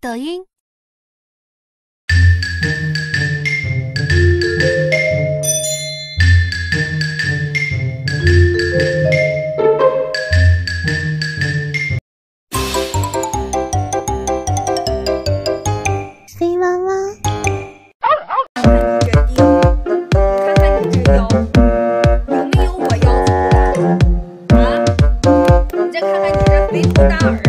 抖音。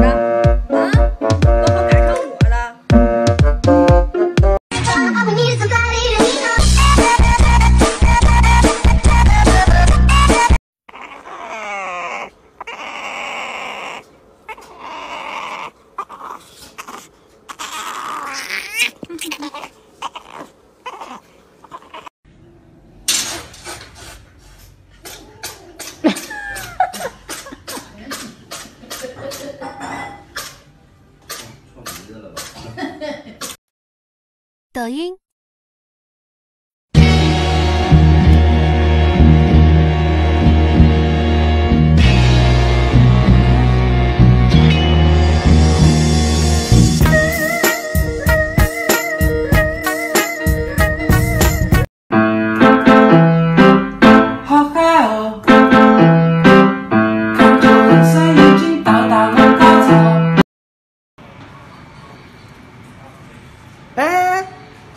Instagram. 抖音。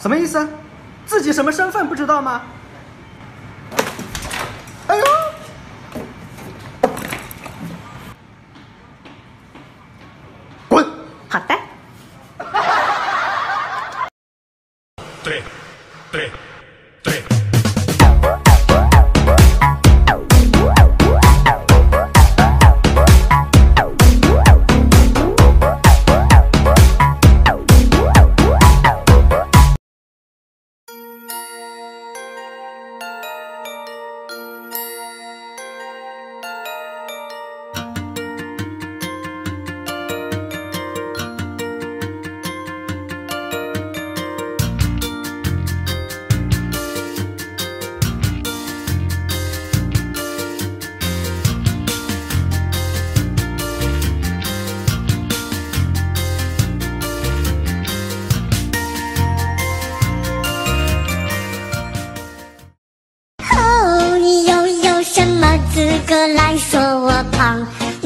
什么意思？自己什么身份不知道吗？哎呦！滚！好的。对，对。来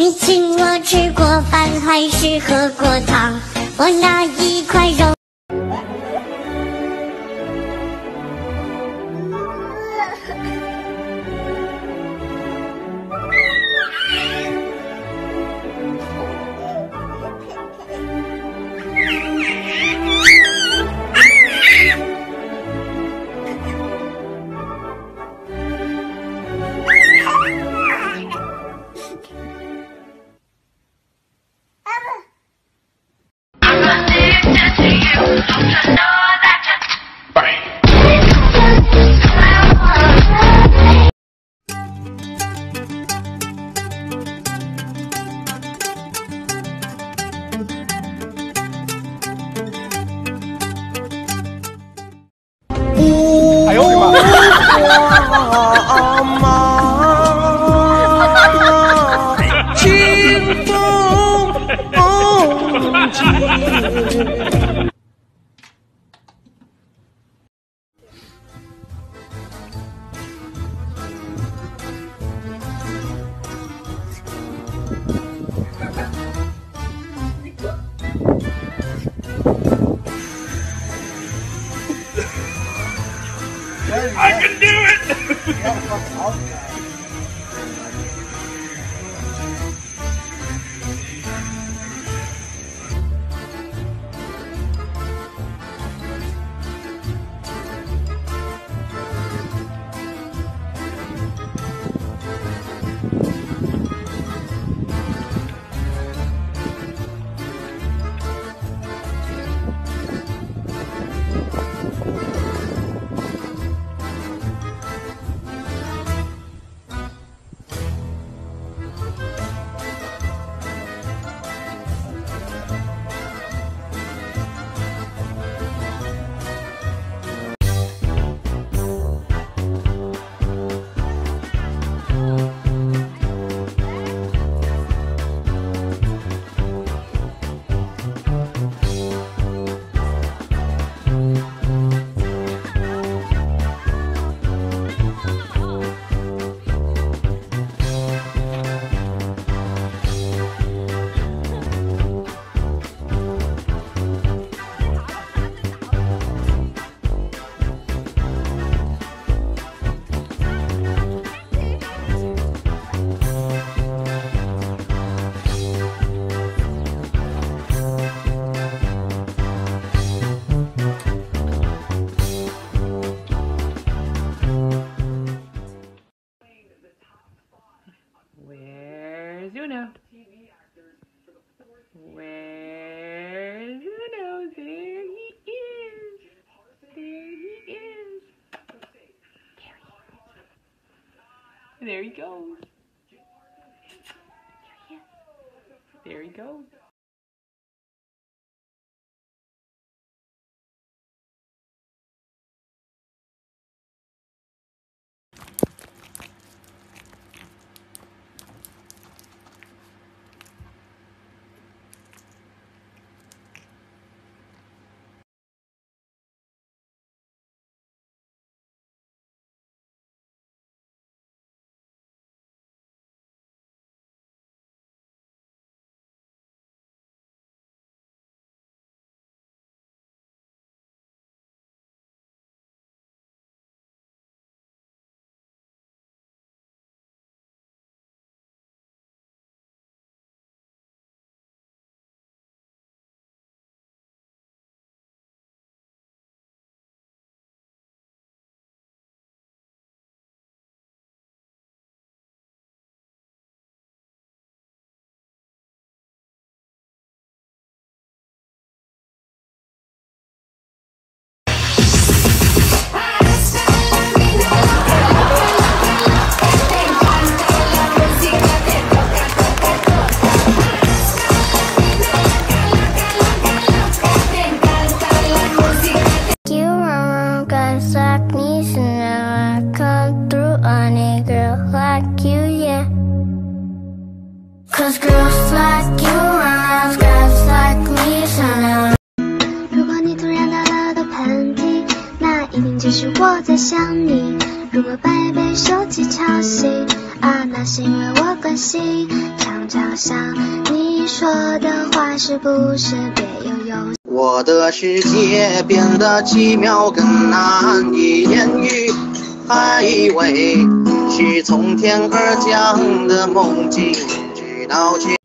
你请我吃过饭还是喝过汤？我拿一块肉。Alves. There he goes. There he goes. 是我在想你。如果半夜被手机吵醒，啊，那是因为我关心。常常想你说的话是不是别有用心？我的世界变得奇妙，更难以言喻，还以为是从天而降的梦境，直到却。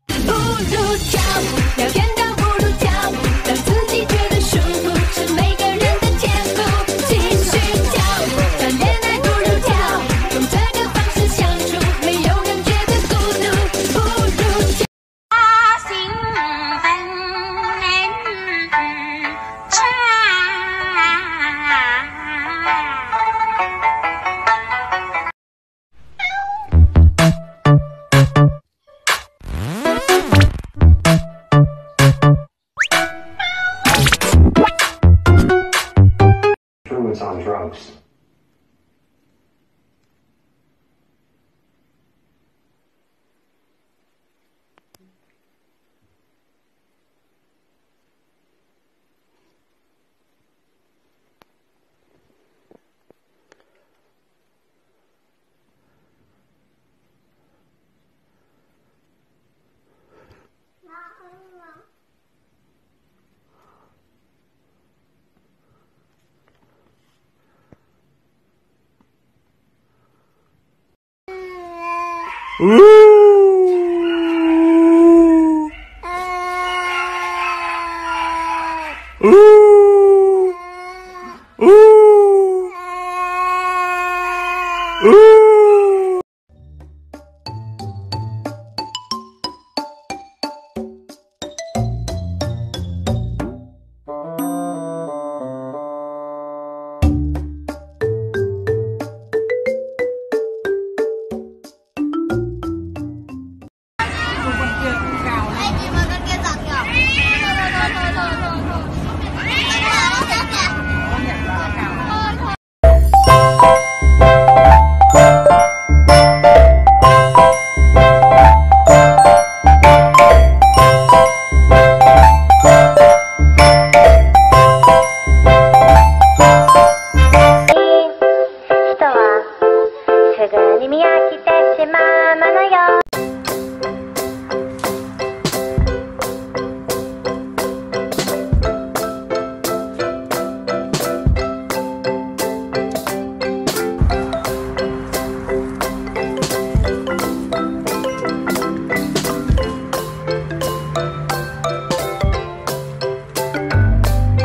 Woo!